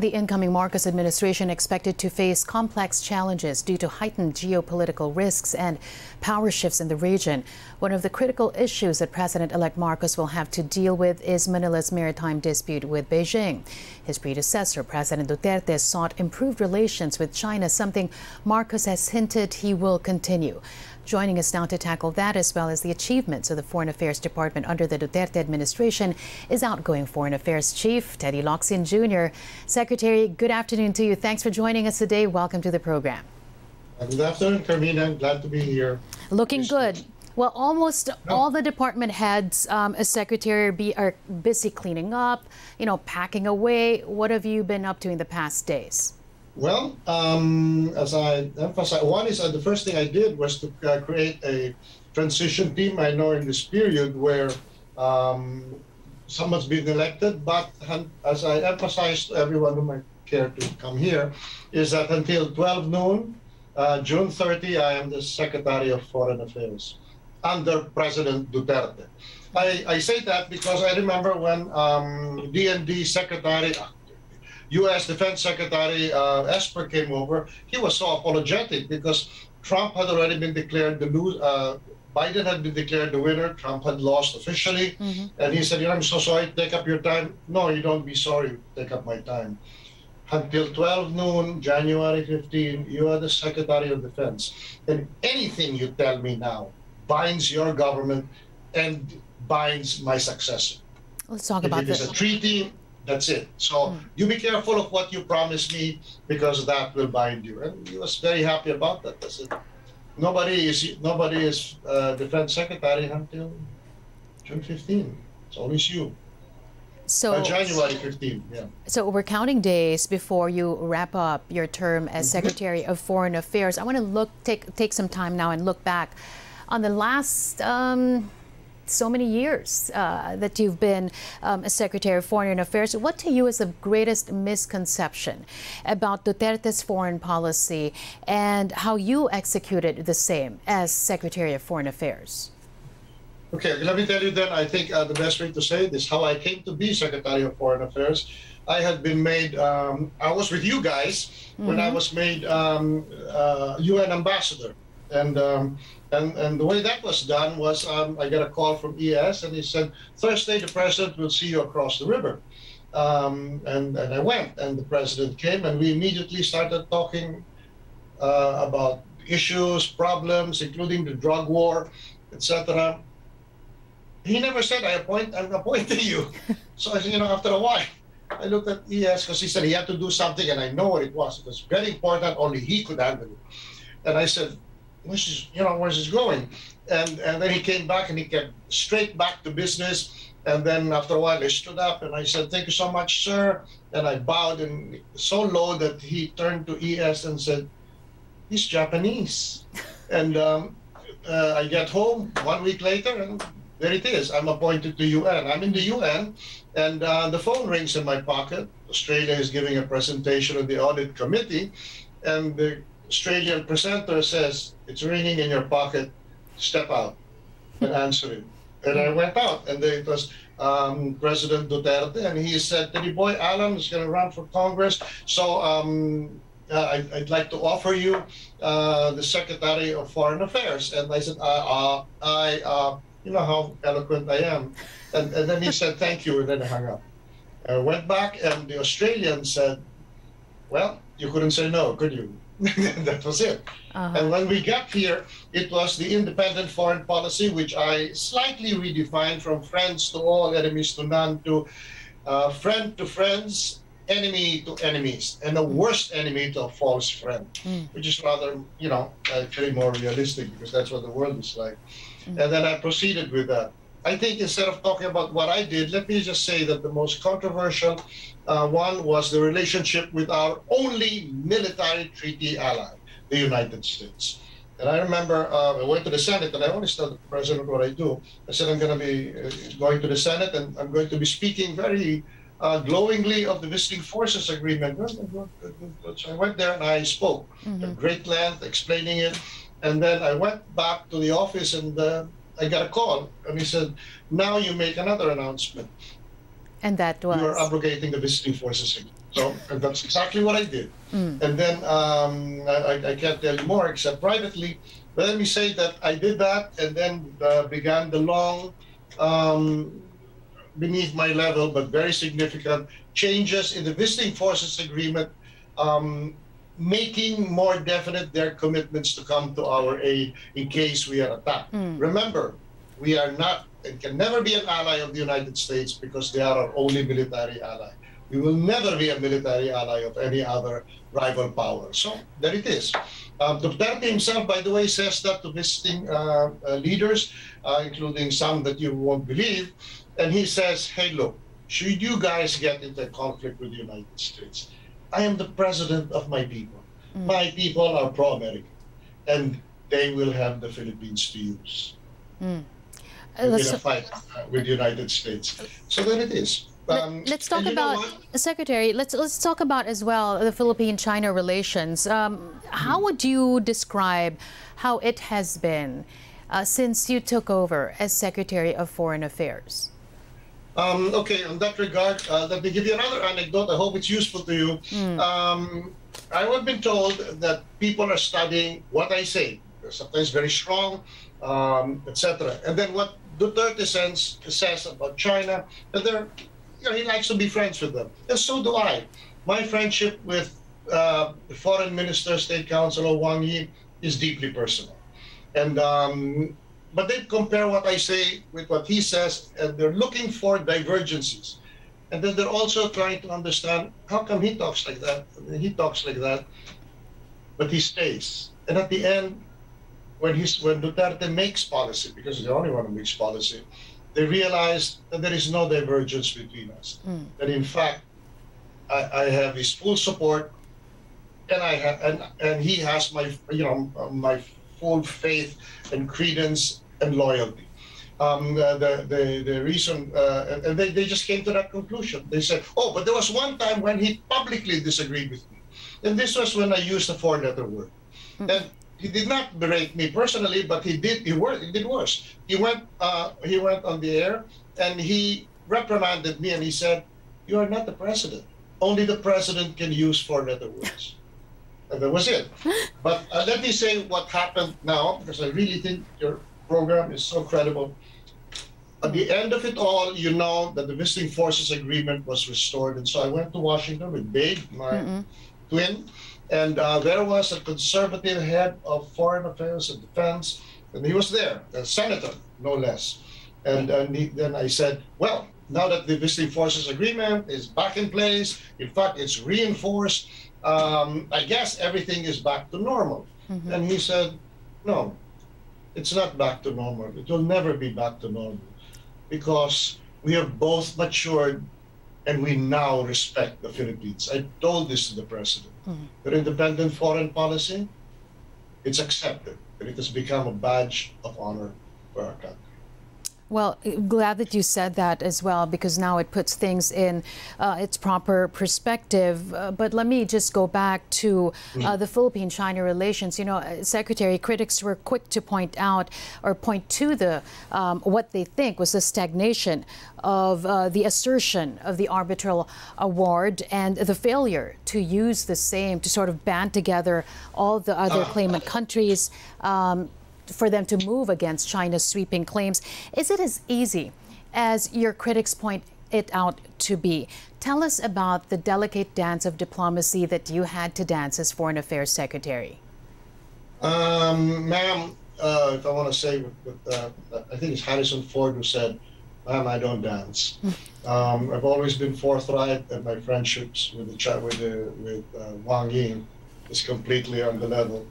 The incoming Marcos administration expected to face complex challenges due to heightened geopolitical risks and power shifts in the region. One of the critical issues that President-elect Marcos will have to deal with is Manila's maritime dispute with Beijing. His predecessor, President Duterte, sought improved relations with China, something Marcos has hinted he will continue. Joining us now to tackle that as well as the achievements of the Foreign Affairs Department under the Duterte administration is outgoing Foreign Affairs Chief Teddy Locsin Jr. Secretary, good afternoon to you. Thanks for joining us today. Welcome to the program. Good afternoon, Carmina. Glad to be here. Looking good. Well, almost no. all the department heads, um, as secretary, be, are busy cleaning up, you know, packing away. What have you been up to in the past days? Well, um, as I emphasized, one is uh, the first thing I did was to uh, create a transition team. I know in this period where um, someone's been elected, but as I emphasized to everyone who might care to come here, is that until 12 noon, uh, June 30, I am the Secretary of Foreign Affairs under President Duterte. I, I say that because I remember when um, DND Secretary, U.S. Defense Secretary uh, Esper came over, he was so apologetic because Trump had already been declared the lose. Uh, Biden had been declared the winner. Trump had lost officially, mm-hmm. and he said, "You know, I'm so sorry. Take up your time." No, you don't be sorry. Take up my time. Until 12 noon, January 15, you are the Secretary of Defense, and anything you tell me now binds your government and binds my successor. Let's talk if about this. It is a treaty that's it. So mm. you be careful of what you promise me because that will bind you. And he was very happy about that. That's it. Nobody is nobody is uh, defense secretary until June 15. It's always you. So January 15. Yeah. So we're counting days before you wrap up your term as mm-hmm. Secretary of Foreign Affairs. I want to look take take some time now and look back on the last. Um, so many years uh, that you've been um, a Secretary of Foreign Affairs. What to you is the greatest misconception about Duterte's foreign policy and how you executed the same as Secretary of Foreign Affairs? Okay, let me tell you then, I think uh, the best way to say this, how I came to be Secretary of Foreign Affairs. I had been made, um, I was with you guys mm -hmm. when I mm-hmm. was made um, uh, UN ambassador. And um, and, and the way that was done was um, I got a call from ES and he said, Thursday, the president will see you across the river. Um, and, and I went, and the president came, and we immediately started talking uh, about issues, problems, including the drug war, etc. He never said, I appoint, I'm appointing you. so, I said, you know, after a while, I looked at ES because he said he had to do something, and I know what it was. It was very important, only he could handle it. And I said, where's this, you know, where's this going? And and then he came back and he came straight back to business. And then after a while, I stood up and I said, "Thank you so much, sir." And I bowed and so low that he turned to ES and said, "He's Japanese." and um, uh, I get home one week later, and there it is. I'm appointed to UN. I'm in the UN, and uh, the phone rings in my pocket. Australia is giving a presentation of the audit committee, and the Australian presenter says, It's ringing in your pocket, step out and answer it. And I went out, and it was um, President Duterte, and he said, Teddy Boy, Alan is going to run for Congress. So um, uh, I'd, I'd, like to offer you uh, the Secretary of Foreign Affairs. And I said, uh, uh I, uh, you know how eloquent I am. And, and then he said, thank you, and then I hung up. I went back, and the Australian said, well, you couldn't say no, could you? that was it. Uh-huh. And when we got here, it was the independent foreign policy, which I slightly redefined from friends to all, enemies to none, to uh, friend to friends, enemy to enemies, and the worst enemy to a false friend, mm. which is rather, you know, actually more realistic because that's what the world is like. Mm. And then I proceeded with that. I think instead of talking about what I did, let me just say that the most controversial uh, one was the relationship with our only military treaty ally, the United States. And I remember uh, I went to the Senate and I always tell the president what I do. I said, I'm going to be uh, going to the Senate and I'm going to be speaking very uh, glowingly of the Visiting Forces Agreement. So I went there and I spoke mm-hmm. at great length, explaining it. And then I went back to the office and uh, I got a call, and he said, "Now you make another announcement." And that was you are abrogating the visiting forces So and that's exactly what I did. And then um, I, I can't tell you more except privately. But let me say that I did that and then uh, began the long, um, beneath my level, but very significant changes in the visiting forces agreement, um, making more definite their commitments to come to our aid in case we are attacked. Remember, we are not and can never be an ally of the United States because they are our only military ally. We will never be a military ally of any other rival power. So there it is. Um, Duterte himself, by the way, says that to visiting uh, uh, leaders, uh, including some that you won't believe. And he says, hey, look, should you guys get into a conflict with the United States, I am the president of my people. My people are pro American, and they will have the Philippines to use. Uh, in let's- a fight uh, with the United States. So there it is. Um, Let, us talk and you know about? Secretary. Let's let's talk about as well the Philippine-China relations. Um, how would you describe how it has been uh, since you took over as Secretary of Foreign Affairs? Um, okay, in that regard, uh, let me give you another anecdote. I hope it's useful to you. Um, I have been told that people are studying what I say. Sometimes very strong, um, etc. And then what Duterte says, says about China, that they're, you know, he likes to be friends with them. And so do I. My friendship with uh, the Foreign Minister, State Councilor Wang Yi is deeply personal. And um, but they compare what I say with what he says, and they're looking for divergences. And then they're also trying to understand how come he talks like that, he talks like that, but he stays. And at the end, when he's when Duterte makes policy, because he's the only one who makes policy, they realize that there is no divergence between us. That in fact, I, I have his full support, and I have and and he has my you know my full faith and credence and loyalty. Um, uh, the, the the reason uh, and- they, they just came to that conclusion. They said, "Oh, but there was one time when he publicly disagreed with me, and this was when I used a four-letter word." And he did not berate me personally, but he did. He, wor- he did worse. He went. Uh, he went on the air and he reprimanded me, and he said, "You are not the president. Only the president can use four-letter words." And that was it. But uh, let me say what happened now, because I really think your program is so credible. At the end of it all, you know that the visiting forces agreement was restored, and so I went to Washington with Babe, my twin, and uh, there was a conservative head of foreign affairs and defense, and he was there, a senator, no less. And, and he, then I said, well, now that the visiting forces agreement is back in place, in fact, it's reinforced, um, I guess everything is back to normal. And he said, no, it's not back to normal. It will never be back to normal because we have both matured and we now respect the Philippines. I told this to the president. Mm-hmm. Their independent foreign policy, it's accepted and it has become a badge of honor for our country. Well, glad that you said that as well, because now it puts things in uh, its proper perspective. Uh, but let me just go back to uh, the Philippine China relations. You know, uh, Secretary, critics were quick to point out or point to the um, what they think was the stagnation of uh, the assertion of the arbitral award and the failure to use the same to sort of band together all the other claimant countries. Um, for them to move against China's sweeping claims. Is it as easy as your critics point it out to be? Tell us about the delicate dance of diplomacy that you had to dance as Foreign Affairs Secretary. Um, ma'am, uh, if I want to say, uh, I think it's Harrison Ford who said, "Ma'am, I don't dance." um, I've always been forthright, and my friendships with the with the, with uh, Wang Yi is completely on the level.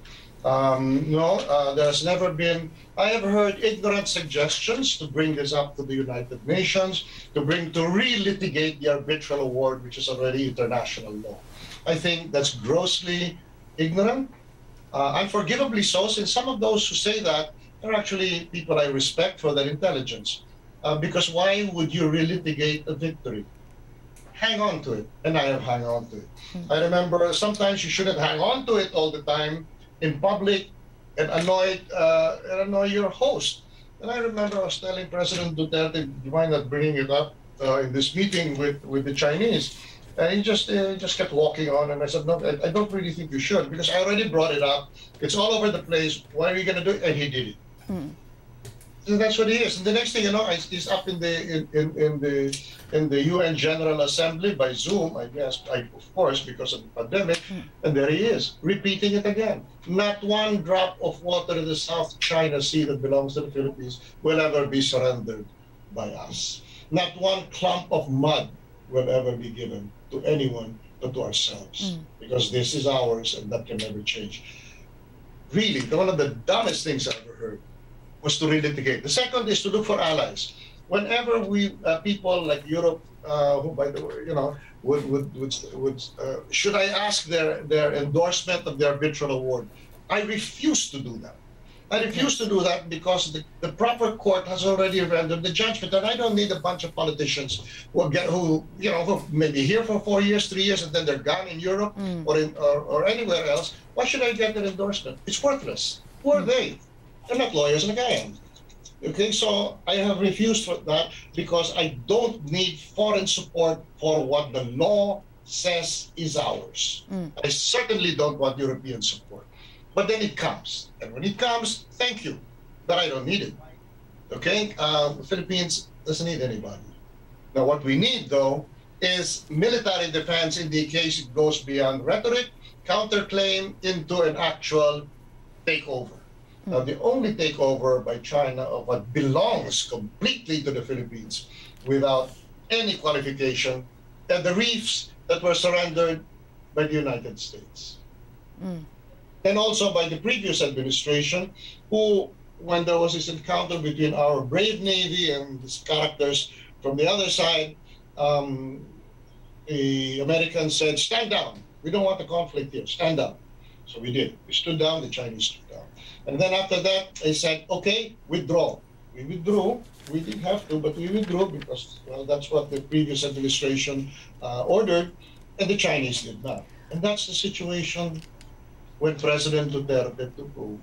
Um, no, uh, there's never been. I have heard ignorant suggestions to bring this up to the United Nations, to bring to relitigate the arbitral award, which is already international law. I think that's grossly ignorant uh, unforgivably so, since some of those who say that are actually people I respect for their intelligence. Uh, because why would you relitigate a victory? Hang on to it, and I have hung on to it. I remember sometimes you shouldn't hang on to it all the time in public and annoy uh, and annoy your host. And I remember I was telling President Duterte, do you mind not bringing it up uh, in this meeting with, with the Chinese? And he just uh, just kept walking on, and I said, no, I, I don't really think you should because I already brought it up. It's all over the place. Why are you going to do it? And he did it. Hmm. That's what he is. And the next thing you know, he's up in the in, in, in, the in the UN General Assembly by Zoom, I guess, I, of course, because of the pandemic. Mm. And there he is, repeating it again. Not one drop of water in the South China Sea that belongs to the Philippines will ever be surrendered by us. Not one clump of mud will ever be given to anyone but to ourselves, mm. because this is ours and that can never change. Really, one of the dumbest things I ever heard was to relitigate. The second is to look for allies. Whenever we uh, people like Europe, uh, who by the way, you know, would would would, would uh, should I ask their their endorsement of the arbitral award? I refuse to do that. I refuse to do that because the, the proper court has already rendered the judgment, and I don't need a bunch of politicians who get who you know who maybe here for four years, three years, and then they're gone in Europe mm. or in or, or, anywhere else. Why should I get their endorsement? It's worthless. Who are mm. they? They're not lawyers like I am. Okay, so I have refused for that because I don't need foreign support for what the law says is ours. Mm. I certainly don't want European support. But then it comes. And when it comes, thank you. But I don't need it. Okay? Uh, the Philippines doesn't need anybody. Now, what we need, though, is military defense in the case it goes beyond rhetoric, counterclaim into an actual takeover. Now, the only takeover by China of what belongs completely to the Philippines without any qualification and the reefs that were surrendered by the United States. Mm. And also by the previous administration, who, when there was this encounter between our brave Navy and these characters from the other side, um, the Americans said, stand down. We don't want a conflict here. Stand down. So we did. We stood down, the Chinese stood down. And then after that, they said, okay, withdraw. We withdrew. We didn't have to, but we withdrew because well, that's what the previous administration uh, ordered, and the Chinese did not. And that's the situation when President Duterte took over.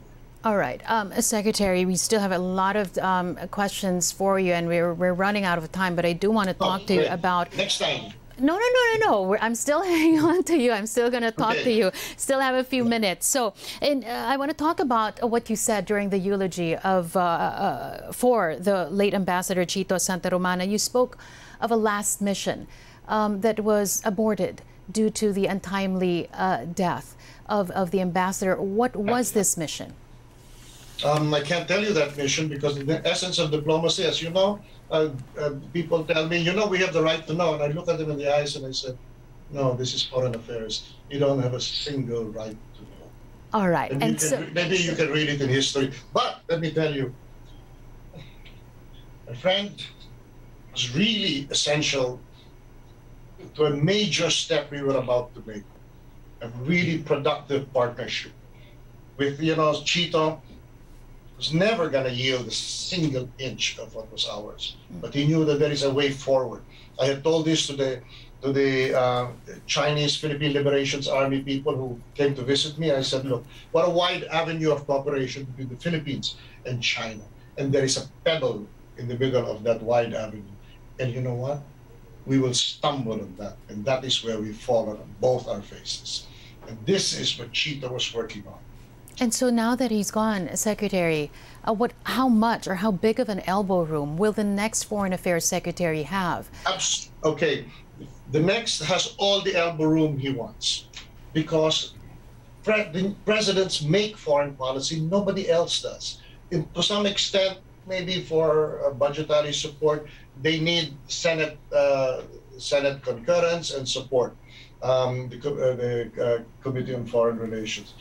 All right. Um, Secretary, we still have a lot of um, questions for you, and we're, we're running out of time, but I do want to talk oh, to you about. Next time. No, no, no, no, no. I'm still hanging on to you. I'm still going to talk okay. to you. Still have a few minutes. So, and uh, I want to talk about what you said during the eulogy of uh, uh, for the late Ambassador Chito Santa Romana. You spoke of a last mission um, that was aborted due to the untimely uh, death of, of the ambassador. What was this mission? Um, I can't tell you that mission because the essence of diplomacy, as you know, uh, uh, people tell me, you know, we have the right to know. And I look at them in the eyes and I said, no, this is foreign affairs. You don't have a single right to know. All right. And, and so, maybe you can read it in history. But let me tell you, my friend was really essential to a major step we were about to make. A really productive partnership with, you know, Chito was never going to yield a single inch of what was ours. But he knew that there is a way forward. I had told this to the to the uh, Chinese Philippine Liberation Army people who came to visit me. I said, look, what a wide avenue of cooperation between the Philippines and China. And there is a pebble in the middle of that wide avenue. And you know what? We will stumble on that. And that is where we fall on both our faces. And this is what Chito was working on. And so now that he's gone, Secretary, uh, what, how much or how big of an elbow room will the next Foreign Affairs Secretary have? Okay, the next has all the elbow room he wants because pre presidents make foreign policy, nobody else does. To some extent, maybe for uh, budgetary support, they need Senate uh, Senate concurrence and support, um, the, uh, the uh, Committee on Foreign Relations.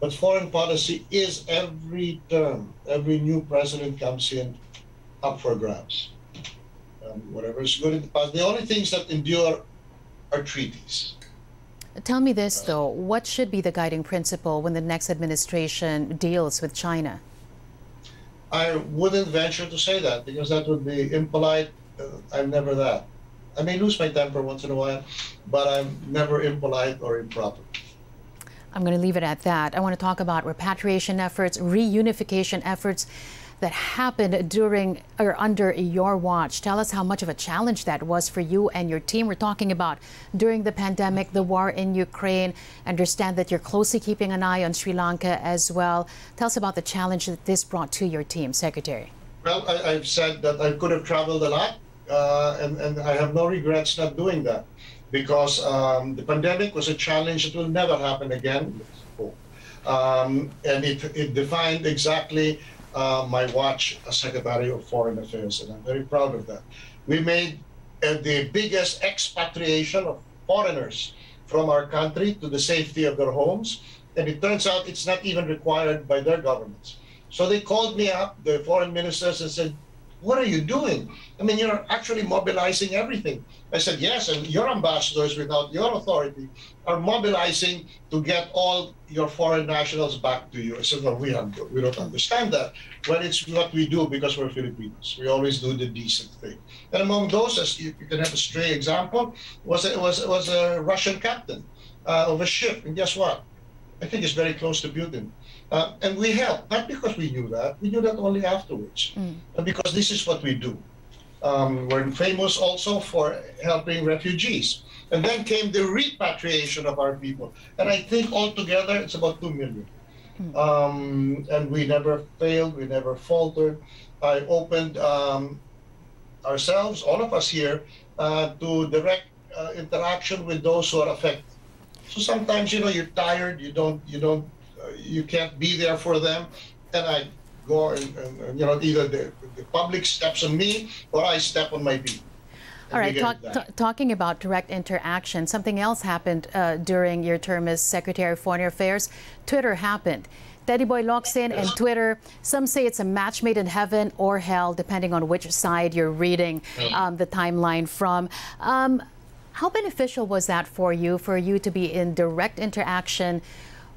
But foreign policy is every term, every new president comes in up for grabs. Um, whatever is good in the past. The only things that endure are treaties. Tell me this, though. What should be the guiding principle when the next administration deals with China? I wouldn't venture to say that because that would be impolite. Uh, I'm never that. I may lose my temper once in a while, but I'm never impolite or improper. I'm going to leave it at that. I want to talk about repatriation efforts, reunification efforts. that happened during or under your watch. Tell us how much of a challenge that was for you and your team. We're talking about during the pandemic, the war in Ukraine. Understand that you're closely keeping an eye on Sri Lanka as well. Tell us about the challenge that this brought to your team, Secretary. Well, I, have said that I could have traveled a lot, uh, and, and I have no regrets not doing that because um, the pandemic was a challenge that will never happen again. Um, and it, it defined exactly uh, my watch as Secretary of Foreign Affairs, and I'm very proud of that. We made uh, the biggest expatriation of foreigners from our country to the safety of their homes, and it turns out it's not even required by their governments. So they called me up, the foreign ministers, and said, what are you doing? I mean, you're actually mobilizing everything. I said, yes, and your ambassadors, without your authority, are mobilizing to get all your foreign nationals back to you. I said, well, we, have, we don't understand that. Well, it's what we do because we're Filipinos. We always do the decent thing. And among those, as you, you can have a stray example, was, was, was a Russian captain uh, of a ship. And guess what? I think it's very close to Putin. Uh, and we helped, not because we knew that, we knew that only afterwards, mm. but because this is what we do. Um, we're famous also for helping refugees. And then came the repatriation of our people. And I think altogether it's about 2 million. Mm. Um, and we never failed, we never faltered. I opened um, ourselves, all of us here, uh, to direct uh, interaction with those who are affected. So sometimes, you know, you're tired, you don't, you don't you can't be there for them, and I go and, and, and you know either the, the, public steps on me or I step on my people. All right, talk, talking about direct interaction, something else happened uh, during your term as Secretary of Foreign Affairs. Twitter happened. Teddy Boy Locsin and Twitter, some say it's a match made in heaven or hell, depending on which side you're reading um, the timeline from. Um, how beneficial was that for you, for you to be in direct interaction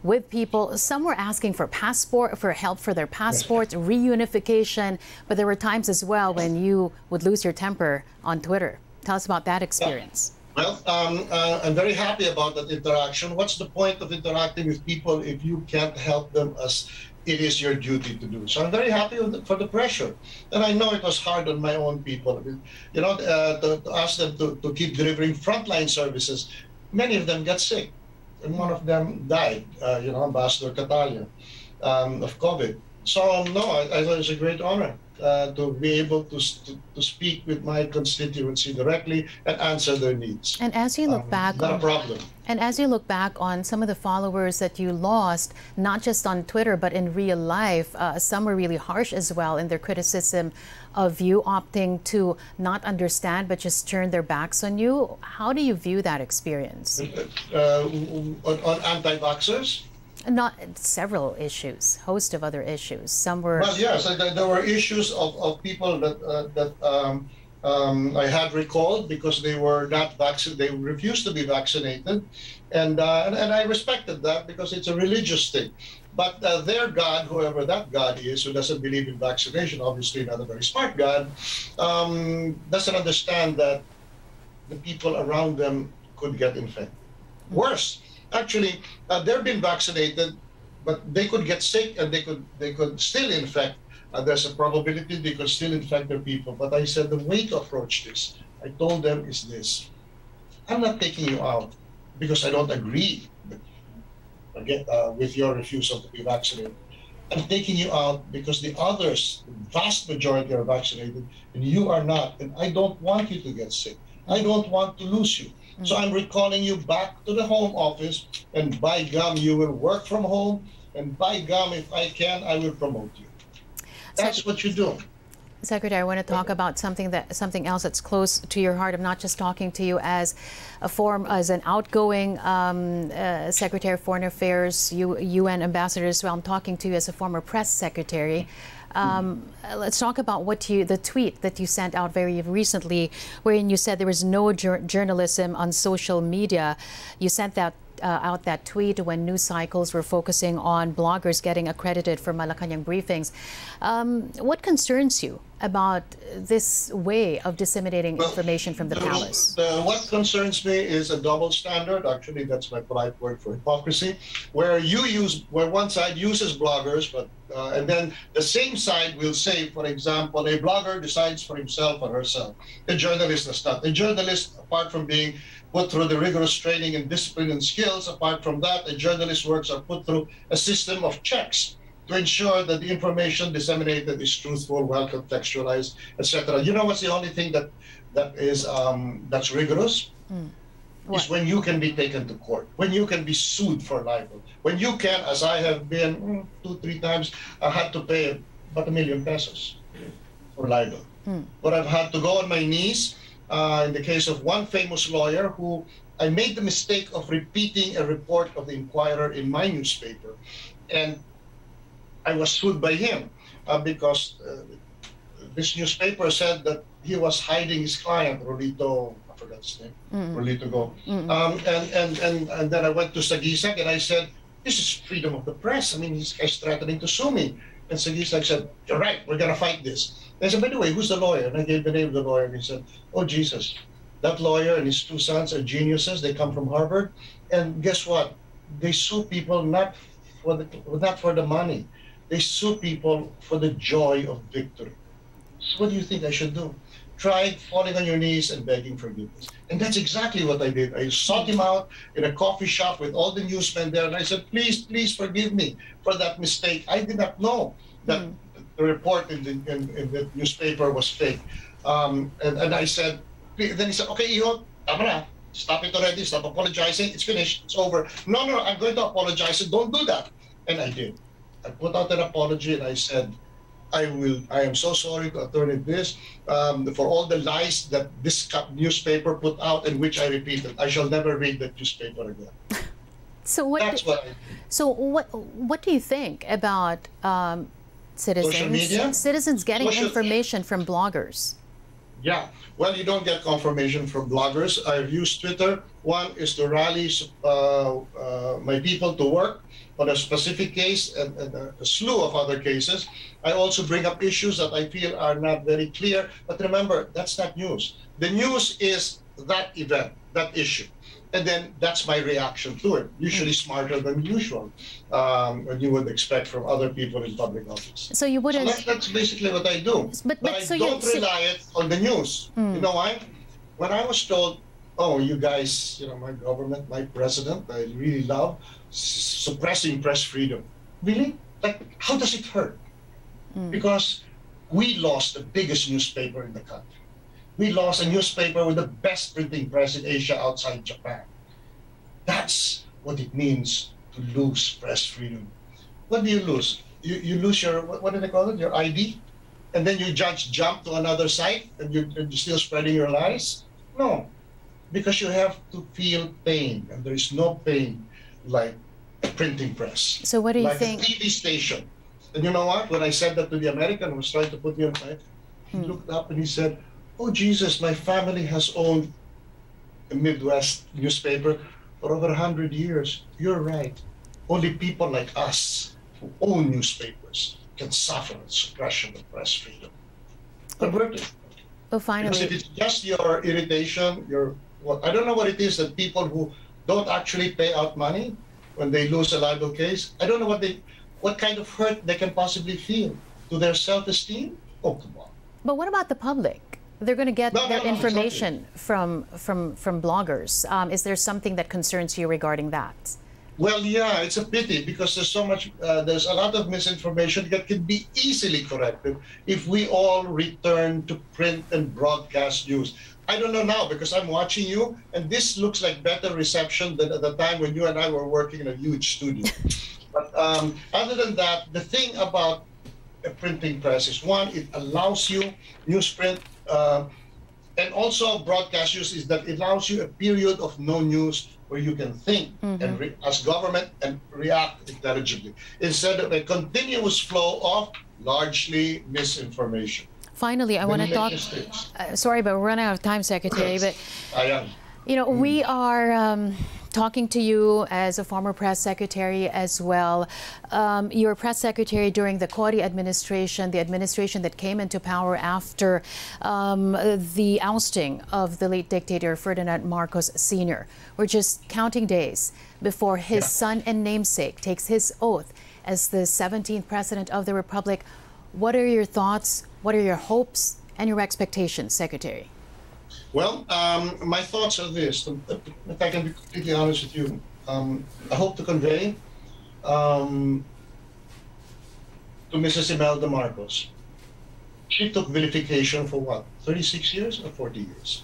with people. Some were asking for passport, for help for their passports, reunification, but there were times as well when you would lose your temper on Twitter. Tell us about that experience. Well, um, uh, I'm very happy about that interaction. What's the point of interacting with people if you can't help them as it is your duty to do? So I'm very happy the, for the pressure. And I know it was hard on my own people. You know, uh, to, to, ask them to, to keep delivering frontline services. Many of them get sick one of them died, uh, you know, Ambassador Catalia, um, of COVID. So no, I, I, thought it was a great honor uh, to be able to, to, to speak with my constituency directly and answer their needs. And as you look um, back, not on, a problem. And as you look back on some of the followers that you lost, not just on Twitter but in real life, uh, some were really harsh as well in their criticism of you, opting to not understand but just turn their backs on you. How do you view that experience? Uh, on, on anti-vaxxers? Not several issues, host of other issues. Some were. Well, yes, there were issues of, of people that uh, that um, um, I had recalled because they were not vaccinated. They refused to be vaccinated, and, uh, and, and I respected that because it's a religious thing. But uh, their God, whoever that God is, who doesn't believe in vaccination, obviously not a very smart God, um, doesn't understand that the people around them could get infected. Worse, actually, uh, they've been vaccinated, but they could get sick and they could they could still infect. Uh, there's a probability they could still infect their people. But I said the way to approach this, I told them, is this: I'm not taking you out because I don't agree with, uh, with your refusal to be vaccinated. I'm taking you out because the others, the vast majority, are vaccinated and you are not. And I don't want you to get sick. I don't want to lose you. So I'm recalling you back to the home office, and by gum, you will work from home, and by gum, if I can, I will promote you. That's what you do. Secretary, I want to talk about something that something else that's close to your heart. I'm not just talking to you as a form as an outgoing um, uh, Secretary of Foreign Affairs, U, UN ambassador as well. I'm talking to you as a former press secretary. Um, let's talk about what you, the tweet that you sent out very recently, wherein you said there was no jur journalism on social media. You sent that uh, out that tweet when news cycles were focusing on bloggers getting accredited for Malacanang briefings. Um, what concerns you about this way of disseminating well, information from the, the palace? The, what concerns me is a double standard. Actually, that's my polite word for hypocrisy, where you use, where one side uses bloggers, but uh, and then the same side will say, for example, a blogger decides for himself or herself. A journalist does not. A journalist, apart from being put through the rigorous training and discipline and skills, apart from that, a journalist's works are put through a system of checks to ensure that the information disseminated is truthful, well contextualized, etc. You know what's the only thing that that is um, that's rigorous? Mm. Is when you can be taken to court, when you can be sued for libel, when you can, as I have been mm, two, three times, I had to pay about a million pesos for libel. Mm. But I've had to go on my knees. Uh, in the case of one famous lawyer who I made the mistake of repeating a report of the Inquirer in my newspaper, and I was sued by him uh, because uh, this newspaper said that he was hiding his client, Rolito, I forgot his name, mm. Rolito Go. Mm. Um, and, and, and, and then I went to Sagisag and I said, this is freedom of the press. I mean, he's threatening to sue me. And Sagisag said, you're right, we're going to fight this. And I said, by the way, who's the lawyer? And I gave the name of the lawyer and he said, oh, Jesus. That lawyer and his two sons are geniuses. They come from Harvard. And guess what? They sue people not for the, not for the money. They sue people for the joy of victory. So what do you think I should do? Try falling on your knees and begging forgiveness. And that's exactly what I did. I sought him out in a coffee shop with all the newsmen there, and I said, please, please forgive me for that mistake. I did not know that mm. the report in the, in, in the newspaper was fake. Um, and, and I said, then he said, okay, Iho, tama na. Stop it already. Stop apologizing. It's finished. It's over. No, no, I'm going to apologize. And don't do that. And I did. I put out an apology and I said, I will. I am so sorry to Attorney This um, for all the lies that this newspaper put out and which I repeated. I shall never read that newspaper again. so what? That's do, what. I, so what? What do you think about um, citizens? Citizens getting Social, information from bloggers. Yeah. Well, you don't get confirmation from bloggers. I've used Twitter. One is to rally uh, uh, my people to work on a specific case and, and, a slew of other cases. I also bring up issues that I feel are not very clear. But remember, that's not news. The news is that event, that issue. And then that's my reaction to it, usually hmm. smarter than usual, um, and you would expect from other people in public office. So you wouldn't. So that, that's basically what I do. But, but, but I so don't rely it on the news. Mm. You know why? When I was told, oh, you guys, you know, my government, my president, I really love suppressing press freedom. Really? Like, how does it hurt? Mm. Because we lost the biggest newspaper in the country. We lost a newspaper with the best printing press in Asia outside Japan. That's what it means to lose press freedom. What do you lose? You, you lose your, what, what do they call it? Your ID? And then you just jump to another site and you're, and you're still spreading your lies? No, because you have to feel pain, and there is no pain like printing press. So what do you like think? A TV station. And you know what? When I said that to the American who was trying to put me on my, he hmm. looked up and he said, "Oh Jesus, my family has owned a Midwest newspaper for over hundred years. You're right. Only people like us who own newspapers can suffer the suppression of press freedom." Converted. Oh, finally. Because if it's just your irritation, your well, I don't know what it is that people who don't actually pay out money when they lose a libel case. I don't know what they, what kind of hurt they can possibly feel to their self-esteem. Oh, come on. But what about the public? They're going to get no, their no, no, information exactly. from from from bloggers. Um, is there something that concerns you regarding that? Well, yeah, it's a pity because there's so much, uh, there's a lot of misinformation that can be easily corrected if we all return to print and broadcast news. I don't know now because I'm watching you, and this looks like better reception than at the time when you and I were working in a huge studio. but um, other than that, the thing about a printing press is one, it allows you newsprint, uh, and also broadcast news is that it allows you a period of no news where you can think mm-hmm. and re- as government and react intelligently instead of a continuous flow of largely misinformation. Finally, I want to talk. Uh, sorry, but we're running out of time, Secretary. But I am. You know, we are um, talking to you as a former press secretary as well. Um, you were press secretary during the Cory administration, the administration that came into power after um, the ousting of the late dictator Ferdinand Marcos Sr. We're just counting days before his yeah. son and namesake takes his oath as the 17th president of the republic. What are your thoughts? What are your hopes and your expectations, Secretary? Well, um, my thoughts are this. If I can be completely honest with you, um, I hope to convey um, to Mrs. Imelda Marcos. She took vilification for what? 36 years or 40 years?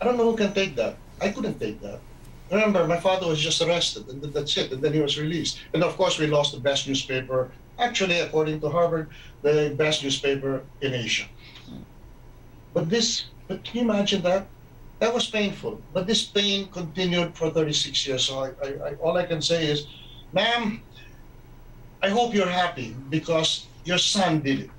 I don't know who can take that. I couldn't take that. Remember, my father was just arrested, and that's it. And then he was released. And of course, we lost the best newspaper, actually, according to Harvard, the best newspaper in Asia. But this but can you imagine that? That was painful. But this pain continued for 36 years. So I, I, I, all I can say is, ma'am, I hope you're happy because your son did it.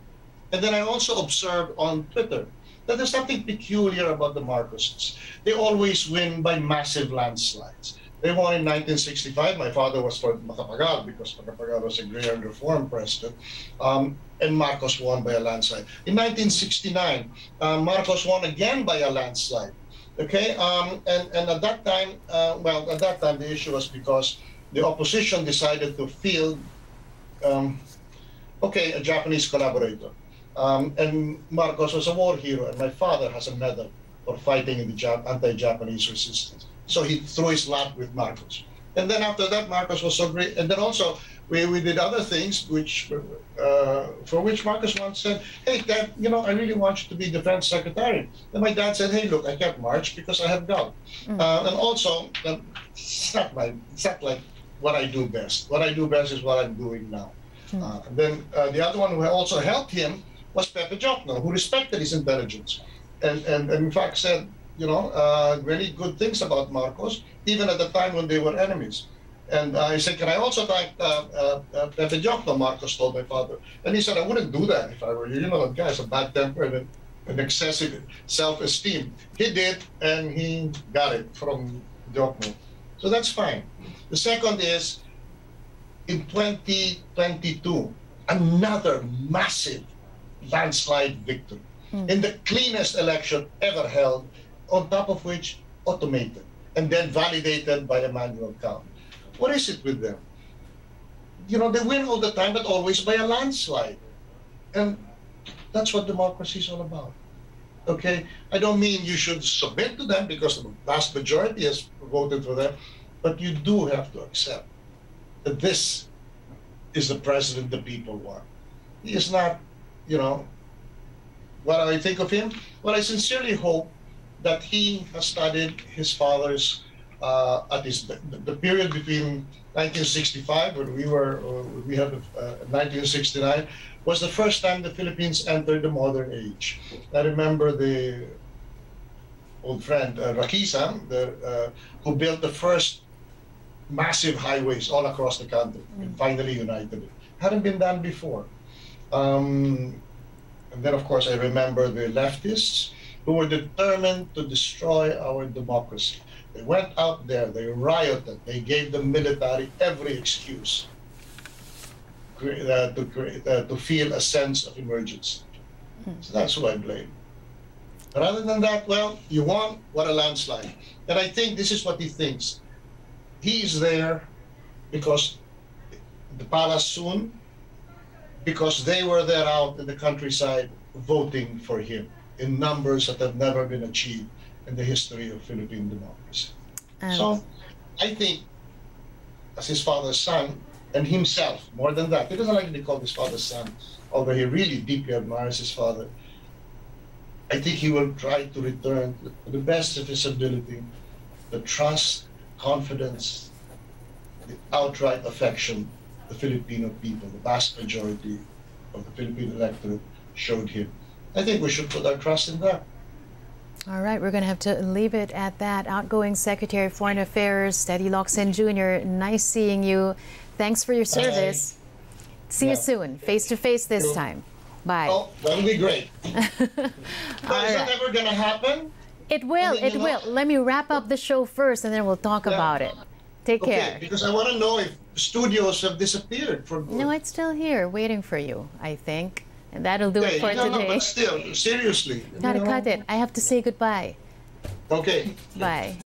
And then I also observed on Twitter that there's something peculiar about the Marcoses. They always win by massive landslides. They won in 1965. My father was for Macapagal because Macapagal was a Agrarian Reform president. Um, and Marcos won by a landslide. In 1969, uh, Marcos won again by a landslide. Okay, um, and, and at that time, uh, well, at that time, the issue was because the opposition decided to field, um, okay, a Japanese collaborator. Um, and Marcos was a war hero, and my father has a medal for fighting in the anti-Japanese resistance. So he threw his lot with Marcos. And then after that, Marcos was so great. And then also, we, we did other things which, uh, for which Marcos once said, hey, Dad, you know, I really want you to be defense secretary. And my dad said, hey, look, I can't march because I have gout. Mm. Uh, and also, um, it's, not my, it's not like what I do best. What I do best is what I'm doing now. Mm. Uh, and then uh, the other one who also helped him was Pepe Diokno, who respected his intelligence. And, and, and in fact said, you know, uh, really good things about Marcos, even at the time when they were enemies. And I said, can I also thank uh, uh, uh Pepe Marcos told my father. And he said, I wouldn't do that if I were you. You know, that guy has a bad temper and an excessive self-esteem. He did, and he got it from Diokno. So that's fine. The second is, in 2022, another massive landslide victory mm. in the cleanest election ever held on top of which automated and then validated by a manual count. What is it with them? You know, they win all the time, but always by a landslide. And that's what democracy is all about. Okay? I don't mean you should submit to them because the vast majority has voted for them, but you do have to accept that this is the president the people want. He is not, you know, what I think of him? Well, I sincerely hope that he has studied his father's uh, at his the, period between 1965 when we were uh, we had uh, 1969 was the first time the Philippines entered the modern age. I remember the old friend uh, the, uh, who built the first massive highways all across the country mm. and finally united it. Hadn't been done before. Um, and then, of course, I remember the leftists who were determined to destroy our democracy. They went out there, they rioted, they gave the military every excuse uh, to, uh, to feel a sense of emergency. Hmm. So that's who I blame. Rather than that, well, you won, what a landslide. And I think this is what he thinks. He is there because the palace soon, because they were there out in the countryside voting for him in numbers that have never been achieved in the history of Philippine democracy. Um, so I think, as his father's son, and himself, more than that, he doesn't like to be called his father's son, although he really deeply admires his father. I think he will try to return to the best of his ability the trust, confidence, the outright affection the Filipino people, the vast majority of the Filipino electorate showed him. I think we should put our trust in that. All right, we're going to have to leave it at that. Outgoing Secretary of Foreign Affairs, Teddy Locsin Jr., nice seeing you. Thanks for your service. Bye. See yeah. you soon, face to face this cool. time. Bye. Oh, that'll be great. but is right. that ever going to happen? It will, it will. Know? Let me wrap up the show first and then we'll talk yeah. about it. Take Okay, care. because I want to know if studios have disappeared for good. No, it's still here waiting for you, I think. And that'll do okay, it for no, no, today. but still, seriously. Gotta know? cut it. I have to say goodbye. Okay. Bye.